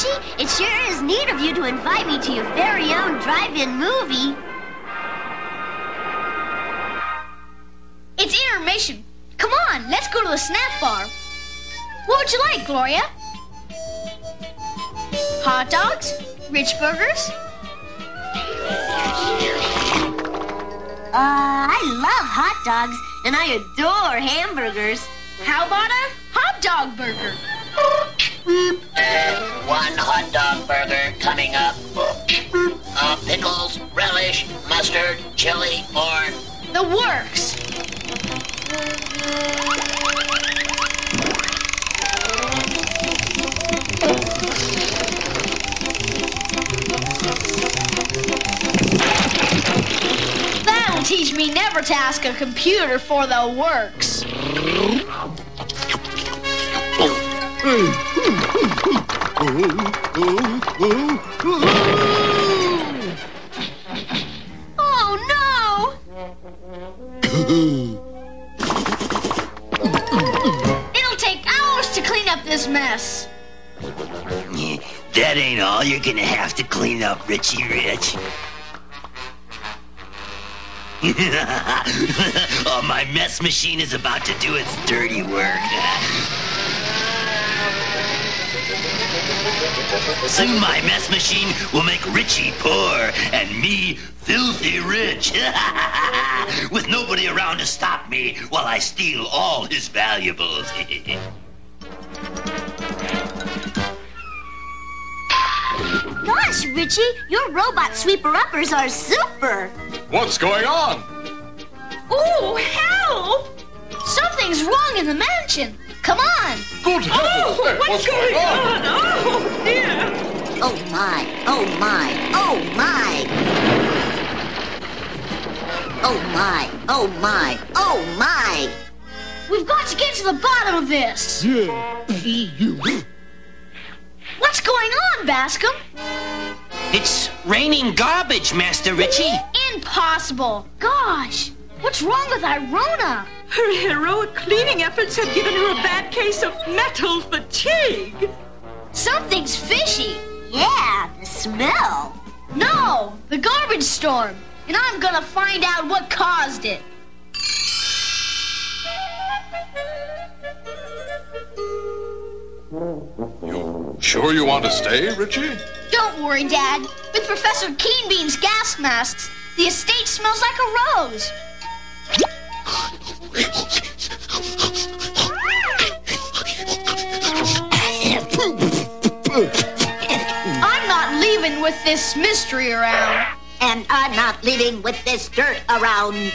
Richie. It sure is neat of you to invite me to your very own drive-in movie. It's intermission. Come on, let's go to the snack bar. What would you like, Gloria? Hot dogs? Rich burgers? Uh, I love hot dogs, and I adore hamburgers. How about a hot dog burger? One hot dog burger coming up. Uh, pickles, relish, mustard, chili, or The works. That'll teach me never to ask a computer for the works. Oh no! It'll take hours to clean up this mess. That ain't all you're gonna have to clean up, Richie Rich. oh, my mess machine is about to do its dirty work. Soon my mess machine will make Richie poor and me filthy rich. With nobody around to stop me while I steal all his valuables. Gosh, Richie, your robot sweeper-uppers are super. What's going on? Oh, help! Something's wrong in the mansion. Come on. Good heavens! Hey, what's, going, on? Oh, dear. Oh my, oh my, oh my. Oh my, oh my, oh my. We've got to get to the bottom of this. Yeah. What's going on, Bascom? it's raining garbage, Master Richie. Impossible. Gosh, what's wrong with Irona? Her heroic cleaning efforts have given her a bad case of metal fatigue. Something's fishy. Yeah, the smell. No, the garbage storm. And I'm gonna find out what caused it. You sure you want to stay, Richie? Don't worry, Dad. With Professor Keenbean's gas masks, the estate smells like a rose. I'm not leaving with this mystery around. And I'm not leaving with this dirt around.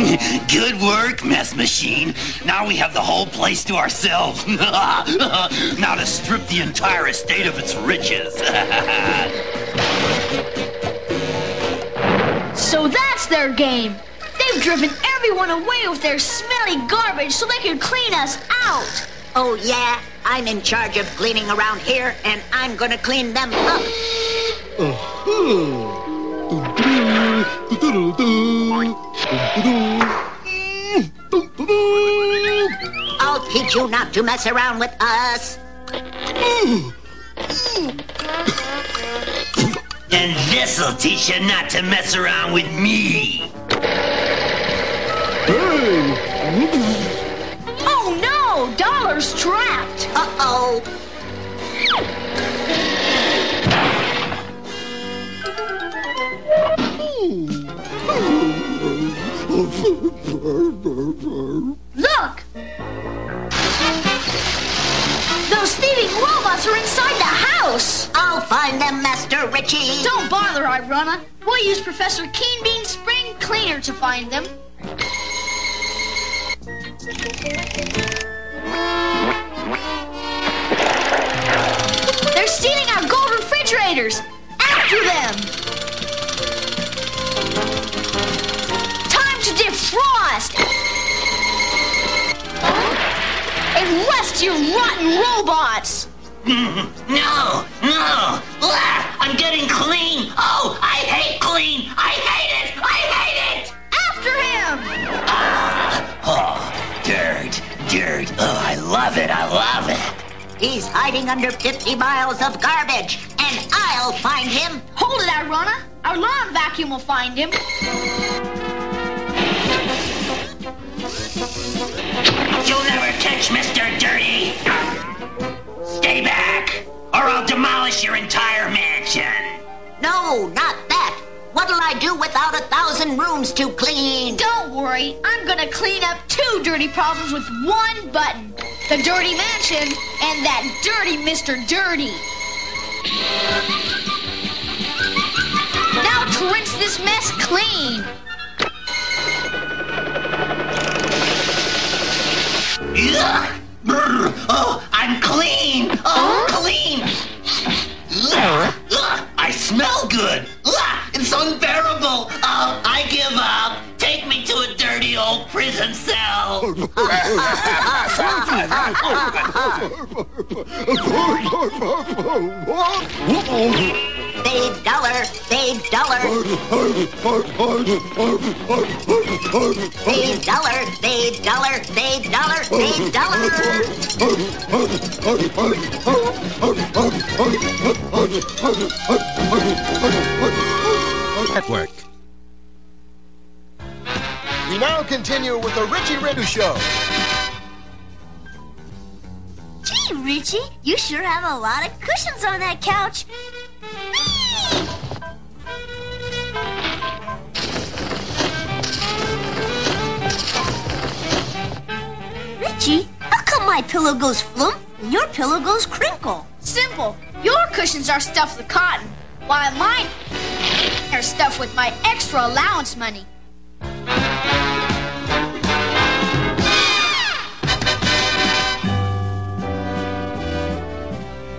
Good work, mess machine. Now we have the whole place to ourselves. now to strip the entire estate of its riches. So that's their game. They've driven everyone away with their smelly garbage so they can clean us out. Oh yeah, I'm in charge of cleaning around here, and I'm gonna clean them up. Uh-huh. I'll teach you not to mess around with us. and this'll teach you not to mess around with me. Oh no, Dollar's trapped. Uh-oh. Look! Those thieving robots are inside the house! I'll find them, Master Richie. Don't bother, Irona. We'll use Professor Keenbean's spring cleaner to find them. They're stealing our gold refrigerators! After them! Frost! Arrest you rotten robots! No! No! I'm getting clean! Oh, I hate clean! I hate it! I hate it! After him! Ah, oh, dirt, dirt. Oh, I love it. I love it. He's hiding under 50 miles of garbage, and I'll find him. Hold it, Irona. Our lawn vacuum will find him. You'll never catch Mr. Dirty. Stay back, or I'll demolish your entire mansion. No, not that. What'll I do without a thousand rooms to clean? Don't worry, I'm gonna clean up two dirty problems with one button. The dirty mansion and that dirty Mr. Dirty. Now to rinse this mess clean. Oh, I'm clean. Oh, clean. Ugh. Ugh. I smell good. It's unbearable. Oh, I give up. Take me to a dirty old prison cell. Dave Dollar, Dave Dollar. Dave Dollar, Dave Dollar, Dave Dollar, Dave Dollar. Network. We now continue with the Richie Rich Show. Gee, Richie, you sure have a lot of cushions on that couch. Richie, how come my pillow goes flump and your pillow goes crinkle? Simple. Your cushions are stuffed with cotton, while mine are stuffed with my extra allowance money.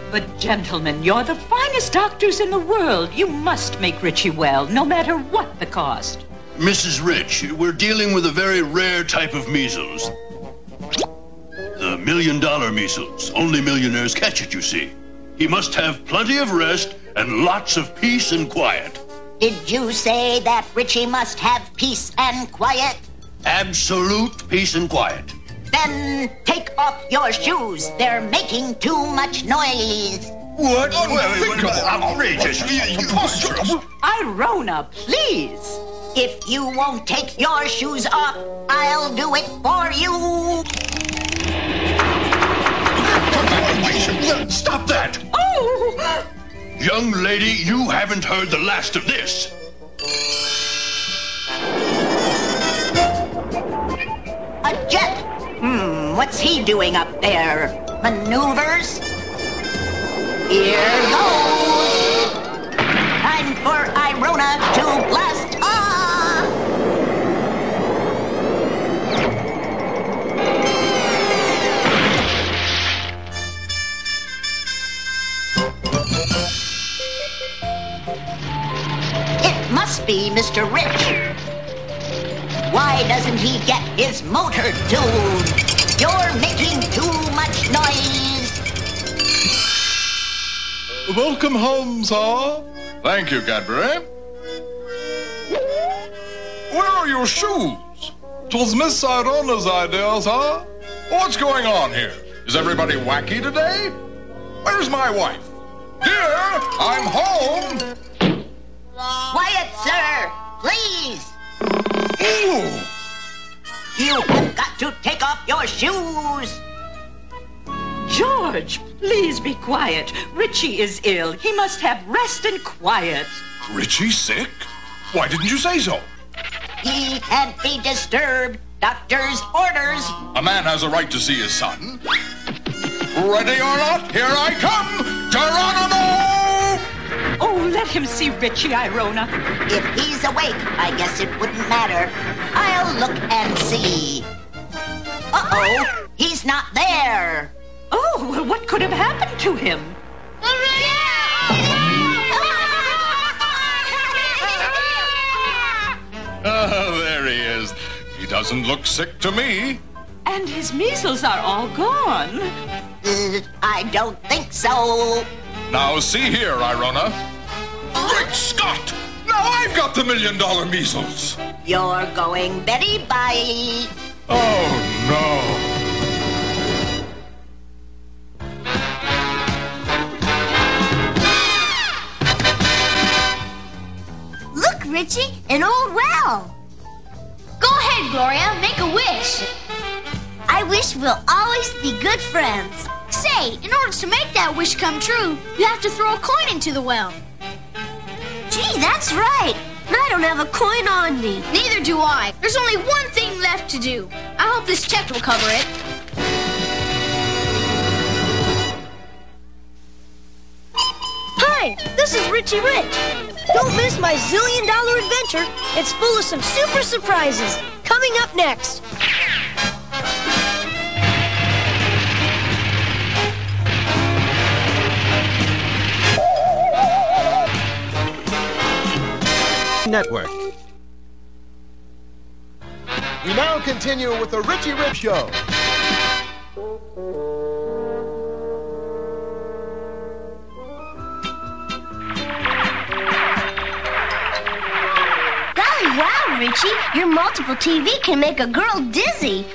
But, gentlemen, you're the finest doctors in the world. You must make Richie well, no matter what the cost. Mrs. Rich, we're dealing with a very rare type of measles. The million dollar measles. Only millionaires catch it, you see. He must have plenty of rest and lots of peace and quiet. Did you say that Richie must have peace and quiet? Absolute peace and quiet. Then take off your shoes. They're making too much noise. What? Unthinkable, outrageous, preposterous. Irona, please. If you won't take your shoes off, I'll do it for you. Stop that! Oh! Young lady, you haven't heard the last of this. A jet. Hmm, what's he doing up there? Maneuvers? Here goes. Time for Irona to blast must be Mr. Rich. Why doesn't he get his motor tuned? You're making too much noise. Welcome home, sir. Thank you, Cadbury. Where are your shoes? Twas Miss Irona's idea, sir. What's going on here? Is everybody wacky today? Where's my wife? Dear, I'm home. Quiet, sir. Please. Ooh. You have got to take off your shoes. George, please be quiet. Richie is ill. He must have rest and quiet. Richie sick? Why didn't you say so? He can't be disturbed. Doctor's orders. A man has a right to see his son. Ready or not, here I come! Geronimo! Oh, let him see Richie, Irona. If he's awake, I guess it wouldn't matter. I'll look and see. Uh-oh, he's not there. Oh, well, what could have happened to him? Ah, there he is. He doesn't look sick to me. And his measles are all gone. Uh, I don't think so. Now, see here, Irona. Now I've got the million dollar measles. You're going Betty bye. Oh, no. Look, Richie, an old well. Go ahead, Gloria, make a wish. I wish we'll always be good friends. Say, in order to make that wish come true, you have to throw a coin into the well. Gee, that's right. I don't have a coin on me. Neither do I. There's only one thing left to do. I hope this check will cover it. Hi, this is Richie Rich. Don't miss my zillion dollar adventure. It's full of some super surprises. Coming up next. Network. We now continue with the Richie Rich Show. Golly wow, Richie. Your multiple TV can make a girl dizzy.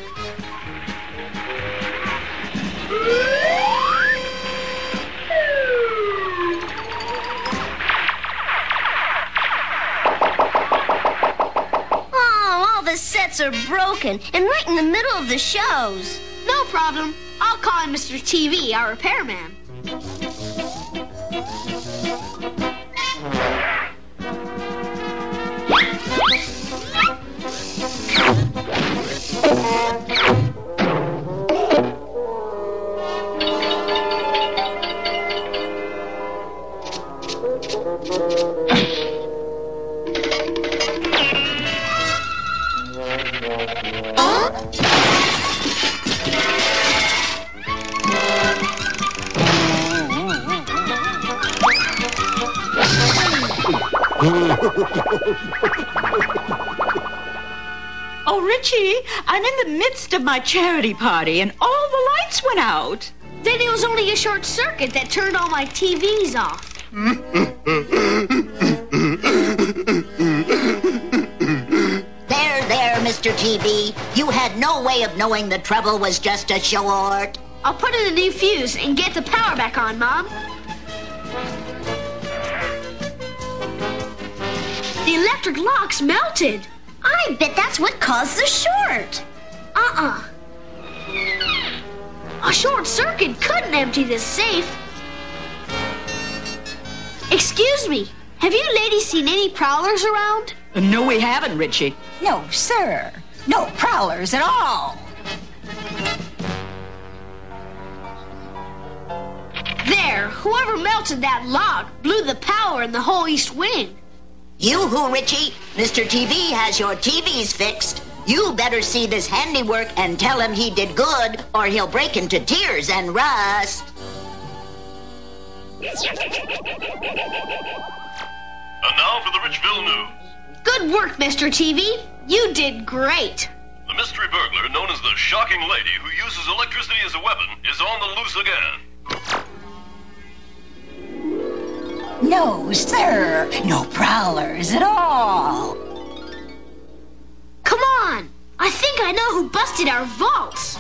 All sets are broken and right in the middle of the shows. No problem. I'll call in Mr. TV, our repairman. Oh, Richie, I'm in the midst of my charity party and all the lights went out. Then it was only a short circuit that turned all my TVs off. there, TV. You had no way of knowing the trouble was just a short. I'll put in a new fuse and get the power back on, Mom. The electric locks melted. I bet that's what caused the short. Uh-uh. A short circuit couldn't empty this safe. Excuse me. Have you ladies seen any prowlers around? No, we haven't, Richie. No, sir. No prowlers at all. There, whoever melted that lock blew the power in the whole east wing. You who, Richie? Mr. TV has your TVs fixed. You better see this handiwork and tell him he did good, or he'll break into tears and rust. And now for the Richville news. Good work, Mr. TV. You did great. The mystery burglar, known as the Shocking Lady, who uses electricity as a weapon, is on the loose again. No, sir. No prowlers at all. Come on. I think I know who busted our vaults.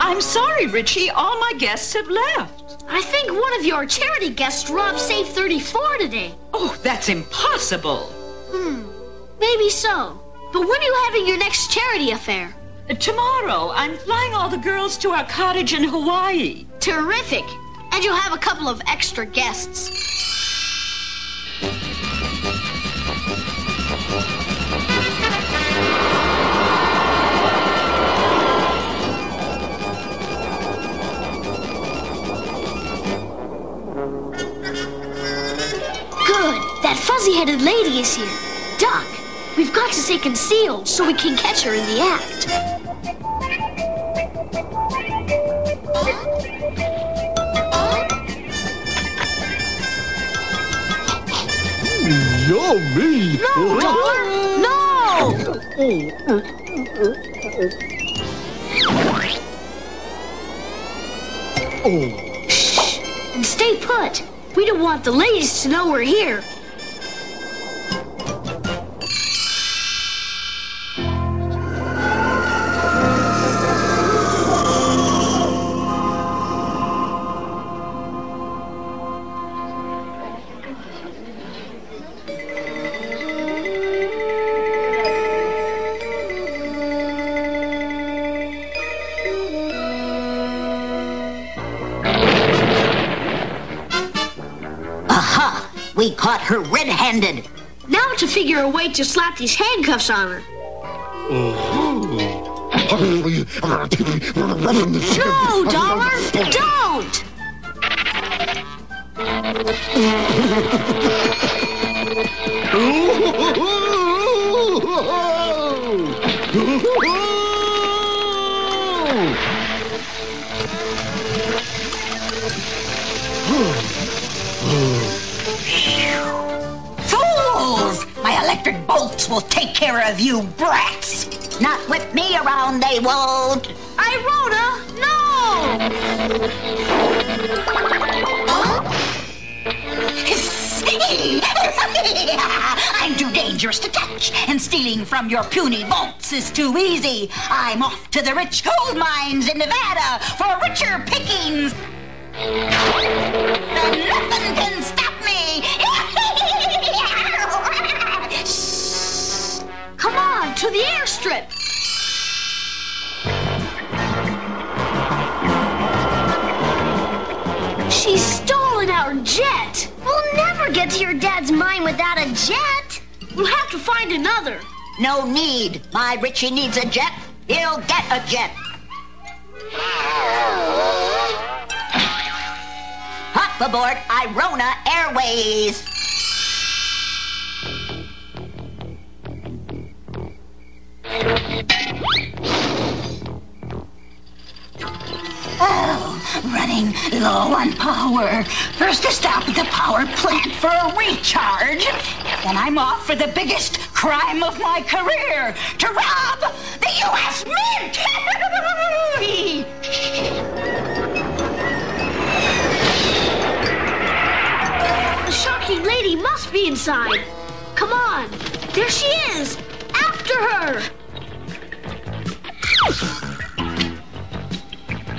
I'm sorry, Richie. All my guests have left. I think one of your charity guests robbed Safe 34 today. Oh, that's impossible. Hmm. Maybe so. But when are you having your next charity affair? Uh, tomorrow, I'm flying all the girls to our cottage in Hawaii. Terrific. And you'll have a couple of extra guests. Good. That fuzzy-headed lady is here. Got to stay concealed so we can catch her in the act. Yummy! No, Duck! No! Oh, And stay put. We don't want the ladies to know we're here. We caught her red-handed. Now to figure a way to slap these handcuffs on her. No, Dollar, don't! electric bolts will take care of you brats! Not with me around, they won't. Irona, no! I'm too dangerous to touch, and stealing from your puny vaults is too easy. I'm off to the rich gold mines in Nevada for richer pickings. And nothing can stop to the airstrip! She's stolen our jet! We'll never get to your dad's mine without a jet. We'll have to find another. No need. My Richie needs a jet. He'll get a jet. Hop aboard Irona Airways. Oh, running low on power. First to stop at the power plant for a recharge. Then I'm off for the biggest crime of my career to rob the U.S. Mint. The shocking lady must be inside. Come on, there she is! After her!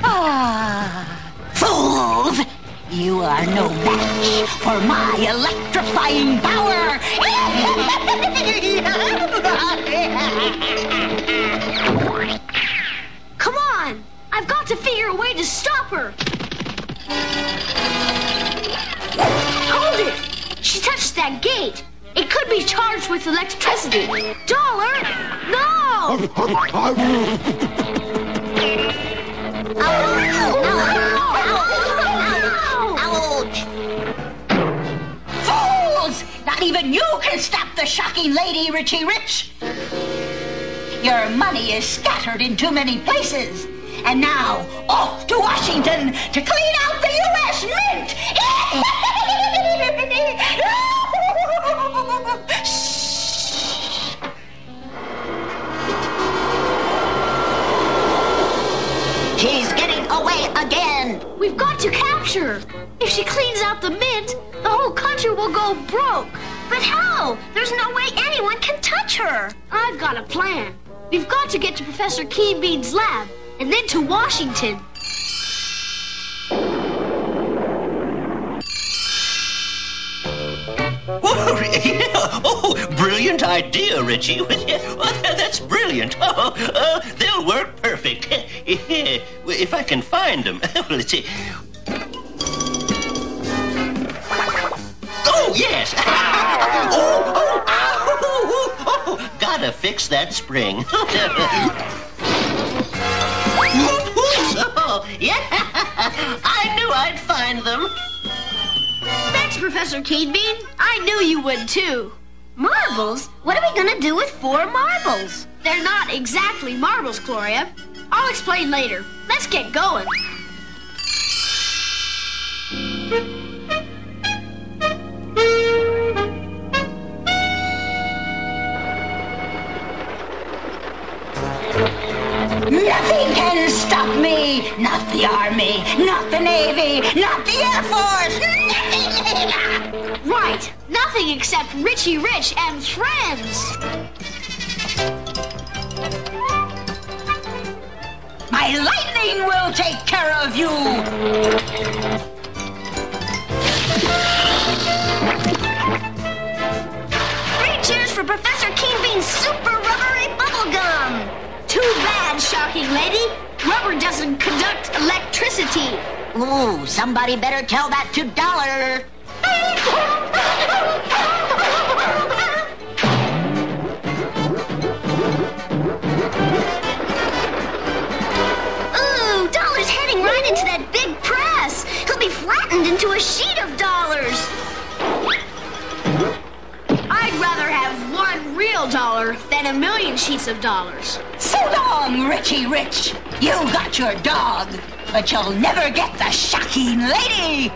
Ah, fools! You are no match for my electrifying power. Come on! I've got to figure a way to stop her! Hold it! She touched that gate! It could be charged with electricity! Dollar! No! Fools! Not even you can stop the shocking lady, Richie Rich. Your money is scattered in too many places. And now, off to Washington to clean out the U.S. Mint! She's getting away again. We've got to capture her! If she cleans out the mint, the whole country will go broke! But how? There's no way anyone can touch her. I've got a plan. We've got to get to Professor Keenbean's lab, and then to Washington. Oh, brilliant idea, Richie. Oh, that's brilliant. Oh, uh, they'll work perfect. if I can find them. Let's see. Oh, yes. oh, oh, oh, oh, gotta fix that spring. oh, yeah. I knew I'd find them. Thanks, Professor Keenbean. I knew you would too. Marbles? What are we gonna do with four marbles? They're not exactly marbles, Gloria. I'll explain later. Let's get going. Nothing can stop me. Not the Army, not the Navy, not the Air Force. Right. Nothing except Richie Rich and friends. My lightning will take care of you. Three cheers for Professor Keenbean's super rubbery bubble gum. Too bad, shocking lady. Rubber doesn't conduct electricity. Ooh, somebody better tell that to Dollar. Ooh, Dollar's heading right into that big press. He'll be flattened into a sheet of dollars. I'd rather have one real dollar than a million sheets of dollars. So long, Richie Rich. You got your dog, but you'll never get the shocking lady.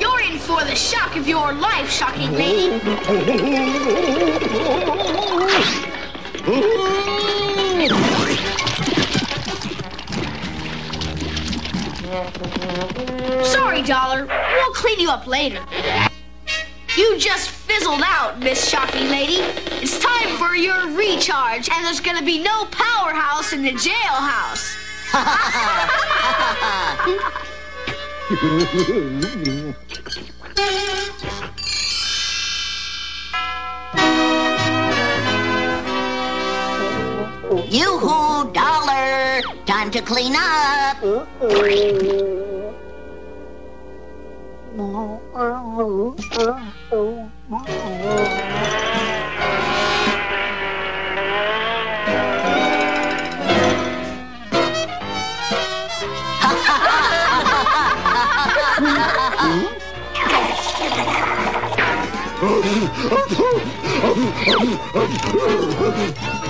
You're in for the shock of your life, shocking lady. Sorry, Dollar. We'll clean you up later. You just fizzled out, Miss Shocking Lady. It's time for your recharge, and there's gonna be no powerhouse in the jailhouse. Yoo-hoo, dollar! Time to clean up! あっ!